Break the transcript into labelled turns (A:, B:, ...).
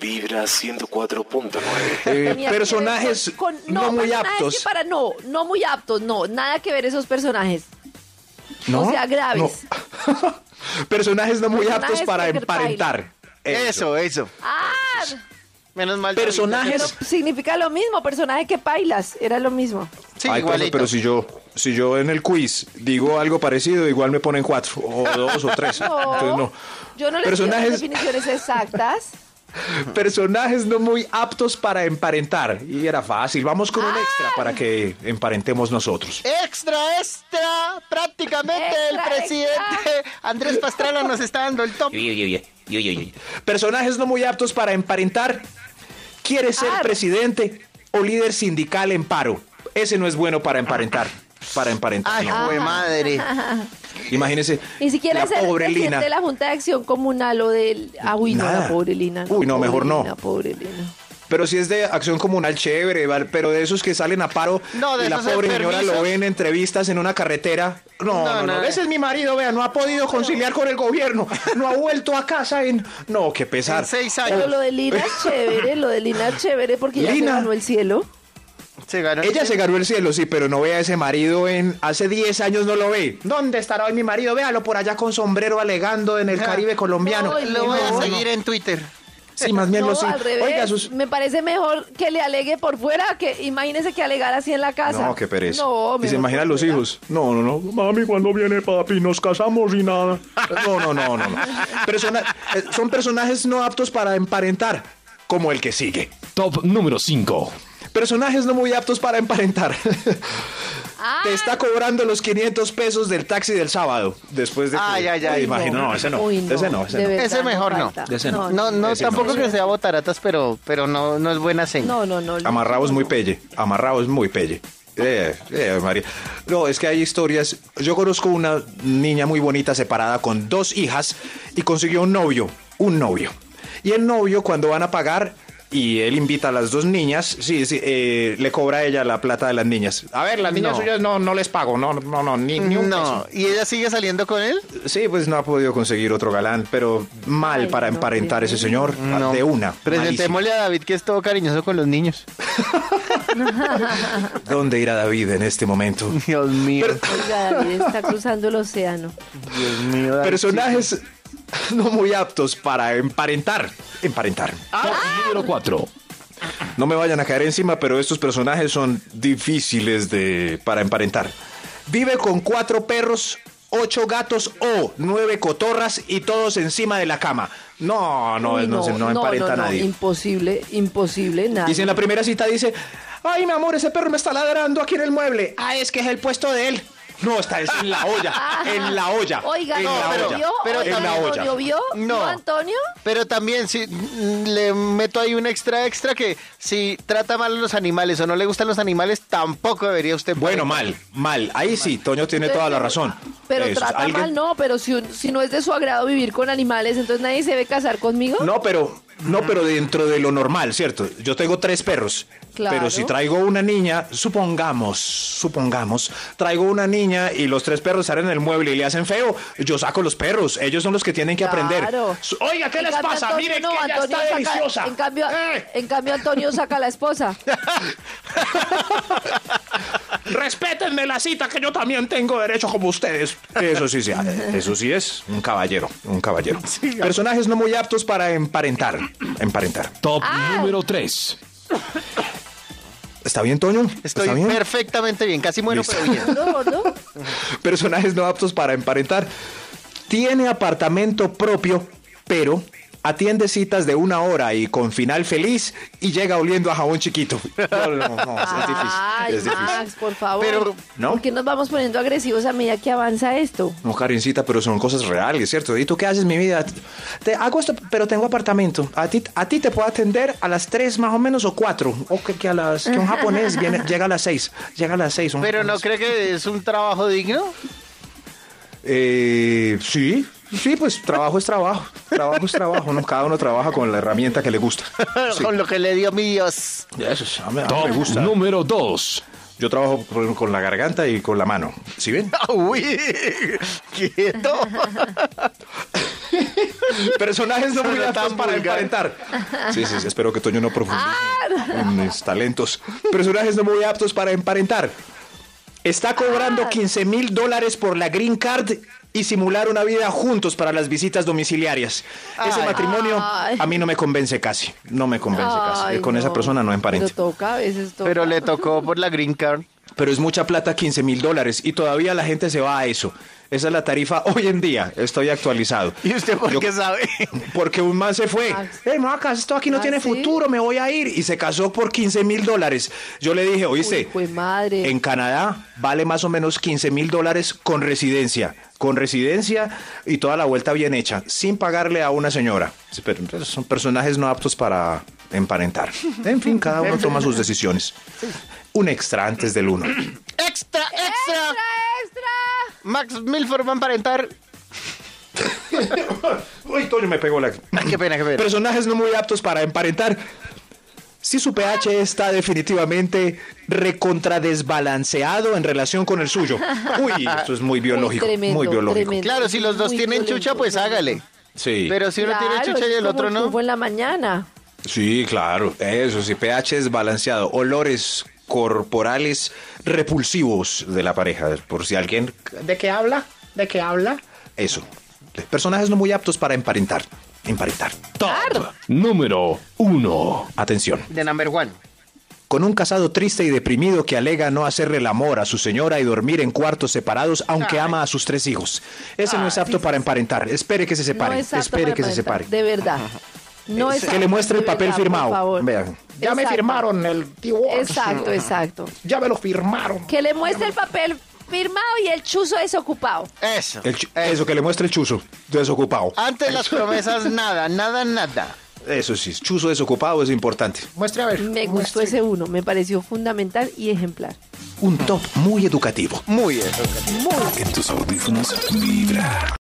A: Vibra 104.9.
B: Eh, personajes
C: con- con-
B: no, muy
C: personajes
B: aptos.
C: que para no, no muy aptos, no, nada que ver esos personajes.
B: ¿No?
C: O sea, graves.
B: No. personajes no muy
C: Personajes
B: aptos para emparentar.
D: Eso, eso.
C: Ah,
D: Menos mal.
B: Personajes-
C: significa lo mismo, personaje que pailas, era lo mismo.
D: Sí,
B: Ay, profe,
D: igualito.
B: pero si yo, si yo en el quiz digo algo parecido, igual me ponen cuatro, o dos, o tres.
C: No,
B: Entonces, no.
C: yo no les pido las
B: personajes,
C: definiciones exactas.
B: personajes no muy aptos para emparentar. Y era fácil. Vamos con un extra para que emparentemos nosotros.
D: Extra, extra. Prácticamente el
C: Extra,
D: presidente Andrés Pastrana nos está dando el top.
B: Personajes no muy aptos para emparentar. Quiere ser
C: Ah.
B: presidente o líder sindical en paro. Ese no es bueno para emparentar. Para emparentar.
D: Ay,
B: no.
D: madre.
B: Imagínese.
C: Ni siquiera
B: la
C: es el
B: pobre Lina.
C: de la Junta de Acción Comunal o del... Ah, uy, no, la pobre Lina.
B: Uy, no,
C: pobre
B: mejor no.
C: Lina, pobre Lina.
B: Pero si es de acción comunal, chévere, ¿vale? pero de esos que salen a paro
D: No, de
B: y la pobre señora lo ve en entrevistas en una carretera. No,
D: No,
B: no, no.
D: no.
B: Ese es mi marido, vea, no ha podido conciliar con el gobierno, no ha vuelto a casa en... No, qué pesar.
D: En seis
C: Pero
D: años.
C: lo de Lina es chévere, lo de Lina es chévere porque ya se ganó el cielo.
D: Se ganó.
B: Ella se ganó el cielo, sí, pero no ve a ese marido en... Hace 10 años no lo ve. ¿Dónde estará hoy mi marido? Véalo por allá con sombrero alegando en el. Caribe colombiano.
D: Lo voy a
C: No,
D: seguir en Twitter.
B: Sí, más bien
C: No,
B: lo sí.
C: al revés.
B: Oiga, sus...
C: Me parece mejor que le alegue por fuera que imagínese que alegara así en la casa.
B: No, qué pereza.
C: No,
B: y se imaginan los
C: fuera.
B: hijos. No, no, no. Mami, cuando viene papi, nos casamos y nada. No, no, no, no. no. Persona- eh, son personajes no aptos para emparentar, como el que sigue.
A: Top número 5.
B: Personajes no muy aptos para emparentar.
C: Ah.
B: Te está cobrando los 500 pesos del taxi del sábado. Después de que...
D: Ay, ay, ay,
B: Uy, imagino, no, ese no.
C: Uy,
B: Ese no, ese
C: de
B: no.
C: verdad,
D: Ese mejor no.
B: Ese no.
D: No, no,
B: Ese no.
D: tampoco que sea botaratas, pero, pero no, no es buena señal.
C: No, no, no.
B: Amarrado es muy pelle. Amarrado es muy pelle. Eh, eh, María. No, es que hay historias. Yo conozco una niña muy bonita separada con dos hijas y consiguió un novio. Un novio. Y el novio, cuando van a pagar y él invita a las dos niñas, sí, sí, eh, le cobra a ella la plata de las niñas. A ver, las niñas
D: No.
B: suyas no, no les pago, no, no, no, ni, ni un
D: No, ¿y ella sigue saliendo con él?
B: Sí, pues no ha podido conseguir otro galán, pero mal
C: Ay,
B: para
C: no,
B: emparentar
C: qué
B: ese señor. De una.
D: Presentémosle a David que es todo cariñoso con los niños.
B: ¿Dónde irá David en este momento?
D: Dios mío.
C: Oiga, David está cruzando el océano.
D: Dios mío. David.
B: Personajes no muy aptos para emparentar. Emparentar.
A: Top número 4.
B: No me vayan a caer encima, pero estos personajes son difíciles de para emparentar. Vive con cuatro perros, ocho gatos o nueve cotorras y todos encima de la cama. No, no,
C: Uy,
B: no, se- no emparenta a
C: no,
B: nadie.
C: Imposible, imposible, nada.
B: Dice en la primera cita, dice, ay, mi amor, ese perro me está ladrando aquí en el mueble. Ah, es que es el puesto de él. No, está es en la olla, en la olla.
C: Oiga,
B: en
C: no,
B: la
C: pero
B: olla,
C: vio,
D: pero
B: en la olla.
C: ¿vio?
D: No.
C: ¿Vio, Antonio?
D: Pero también si le meto ahí un extra extra que si trata mal a los animales o no le gustan los animales, tampoco debería usted.
B: Bueno, mal, mal. Ahí sí, Toño tiene toda la razón.
C: Pero
B: Eso,
C: trata
B: alguien-
C: mal, no, pero si, un- si no es de su agrado vivir con animales, entonces nadie se debe casar conmigo.
B: No, pero no, pero dentro de lo normal, ¿cierto? Yo tengo tres perros.
C: Claro.
B: Pero si traigo una niña, supongamos, supongamos, traigo una niña y los tres perros salen en el mueble y le hacen feo, yo saco los perros. Ellos son los que tienen que aprender.
C: Claro.
B: Su- Oiga, ¿qué
C: En
B: les pasa?
C: Antonio
B: Miren
C: no,
B: que ella
C: Antonio
B: está
C: saca-
B: deliciosa.
C: En cambio,
B: Eh,
C: en cambio, Antonio saca a la esposa.
B: respétenme la cita que yo también tengo derecho como ustedes. Eso sí, sí, eso sí es un caballero, un caballero. Personajes no muy aptos para emparentar, emparentar.
A: Top
C: Ah.
A: número 3.
B: ¿Está bien, Toño?
D: Estoy
B: ¿Está bien?
D: perfectamente bien, casi muero,
B: Listo.
D: pero bien.
C: ¿Gordo, gordo?
B: personajes no aptos para emparentar. Tiene apartamento propio, pero atiende citas de una hora y con final feliz y llega oliendo a jabón chiquito. No, no, no, no, es difícil.
C: Ay,
B: es difícil.
C: Max, por favor.
D: Pero,
B: ¿no?
C: ¿Por qué nos vamos poniendo agresivos a medida que avanza esto?
B: No, Karencita, pero son cosas reales, ¿cierto? ¿Y tú qué haces, mi vida? Te hago esto, pero tengo apartamento. A ti, a ti te puedo atender a las 3 más o menos o 4. O que, que a las, que un japonés viene, llega a las 6. Llega a las 6.
D: pero no cree que es un trabajo digno.
B: Eh, sí, sí, pues trabajo es trabajo. Trabajo es trabajo, ¿no? Cada uno trabaja con la herramienta que le gusta. Sí.
D: Con lo que le dio mi Dios.
B: Eso es, a mí, a mí
A: Top
B: me gusta.
A: número 2.
B: Yo trabajo con, con la garganta y con la mano. ¿Sí ven?
D: Uy, quieto.
B: Personajes no muy aptos para emparentar. Sí, sí, sí, espero que Toño no profundice en mis talentos. Personajes no muy aptos para emparentar. Está cobrando 15 mil dólares por la green card y simular una vida juntos para las visitas domiciliarias. Ese matrimonio
C: Ay.
B: a mí no me convence casi. No me convence casi. Con esa persona no emparento.
C: Pero toca, a veces toca.
D: Pero le tocó por la green card.
B: Pero es mucha plata, 15 mil dólares. Y todavía la gente se va a eso. Esa es la tarifa hoy en día. Estoy actualizado.
D: ¿Y usted por
B: Yo-
D: qué sabe?
B: Porque un man se fue.
C: Max.
B: Hey, Maca, esto aquí no
C: ¿Ah,
B: tiene
C: sí?
B: futuro, me voy a ir. Y se casó por 15 mil dólares. Yo le dije, oíste,
C: Uy, madre.
B: en Canadá vale más o menos 15 mil dólares con residencia. Con residencia y toda la vuelta bien hecha, sin pagarle a una señora. Pero entonces son personajes no aptos para emparentar. En fin, cada uno toma sus decisiones. Un extra antes del uno.
D: ¡Extra, extra!
C: ¡Extra, extra!
D: Max Milford va a emparentar.
B: Uy, Toño me pegó la...
D: Ay, qué pena, qué pena.
B: Personajes no muy aptos para emparentar. Si su pH está definitivamente recontradesbalanceado en relación con el suyo. Uy, esto es muy biológico.
C: Muy tremendo,
B: muy biológico.
C: tremendo.
D: Claro, si los dos tienen
C: violento,
D: chucha, pues
C: tremendo.
D: hágale.
B: Sí.
D: Pero si uno tiene chucha y
C: es
D: el otro no.
C: en la mañana.
B: Sí, claro. Eso, sí, pH desbalanceado. Olores corporales repulsivos de la pareja. Por si alguien... ¿De qué habla? ¿De qué habla? Eso. Personajes no muy aptos para emparentar. Emparentar.
A: Top número 1.
B: Atención.
D: De number one.
B: Con un casado triste y deprimido que alega no hacerle el amor a su señora y dormir en cuartos separados, aunque ama a sus tres hijos. Ese no es apto para emparentar. Espere que se separe.
C: no es apto
B: Espere
C: para
B: que se separe.
C: De verdad. No es
B: que le muestre el papel
C: por
B: firmado.
C: favor.
B: Vean. Ya me
C: Exacto.
B: firmaron el divorcio.
C: Exacto, exacto.
B: Ya me lo firmaron.
C: Que le muestre el papel firmado y el chuzo desocupado.
D: Eso.
B: El chu- eso, que le muestre el chuzo desocupado.
D: Antes las promesas, nada, nada, nada.
B: Eso sí, chuzo desocupado es importante. Muestre a ver.
C: Me gustó ese uno, me pareció fundamental y ejemplar.
B: Un top muy educativo.
D: Muy eso.
A: En tus audífonos vibra.